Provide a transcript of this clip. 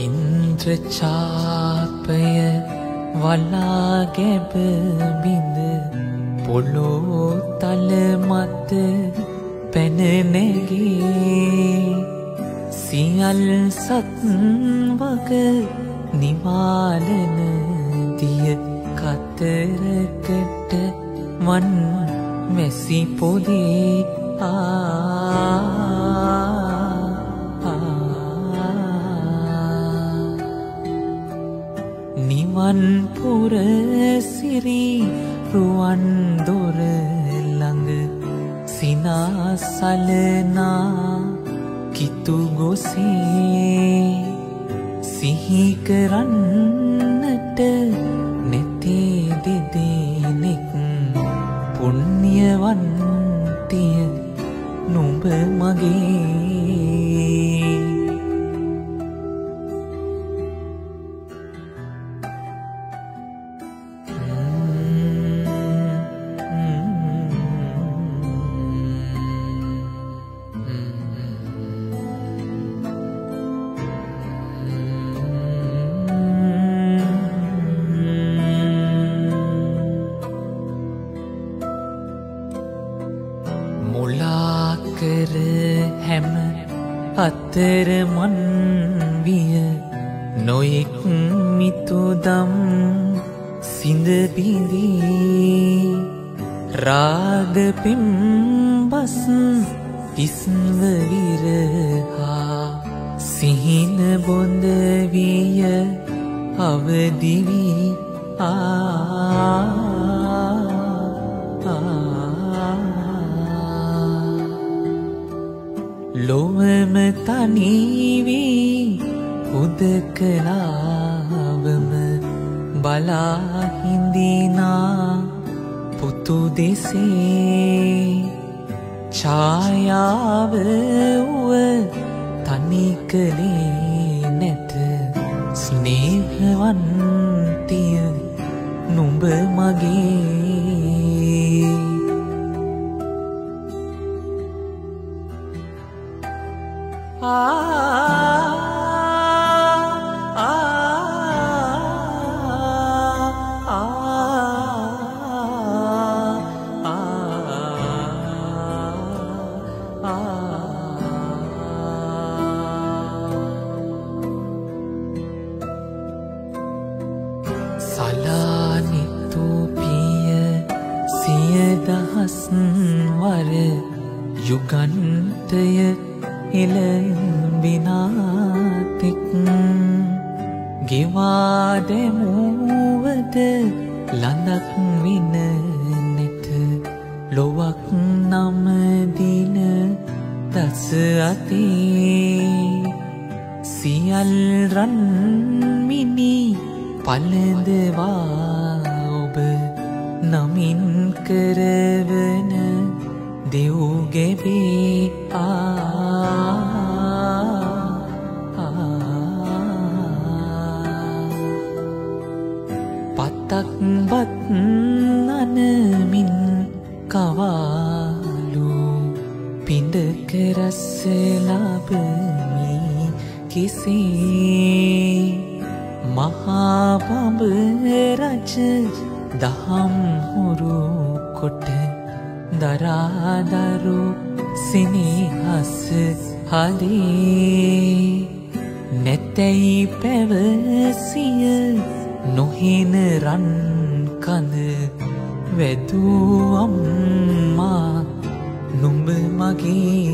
இன்று சாப்பைய வல்லாகெபு பிந்து පොලෝ තල මත පැනනැගේ සියල් සත් වග නිවාලන දිය කතරකට වන් මැසි පොදේ ආ පුරසිරි රුවන් දොර ළඟ සිනාසලනා කිතු ගොසේ සිහි කරන්නට නැතේ දෙදෙනෙක් පුණ්‍යවන්තිය නුඹ මගේ මුලාකර හැම අතරමන් විය. නොයෙක් මිතුදම් සිඳබිඳී රාගපෙම් බස් ඉස්වවිරහා සිහින බොඳ විය අවදිවී ආ. හුදකලාවම බලාහින්දිනා පුතු දෙසේ ඡායාව වුව තනිකලේ නැත. ස්නේහවන්තිය නුඹ මගේ. සලානිතුපිය සියදහස් වර යුගන්තය එළඹිනාතෙක්. ගෙවාදැමූවද ලඳක් වින නැත ලොවක් නමදින දස අතේ. සියල් රන්මිනි පලඳවා ඔබ නමින් කරවන දෙව්ගෙබේ පතක් බත් අනමින් කවාලු පිඩක රස්සලාබමි කෙසේ? මහාපඹ රජ දහම් හුරු කොට දරාදරු සිනහස් හදේ නැතැයි පැවසිය නොහෙන රන් කඳ වැදුවම්මා නුඹ මගේ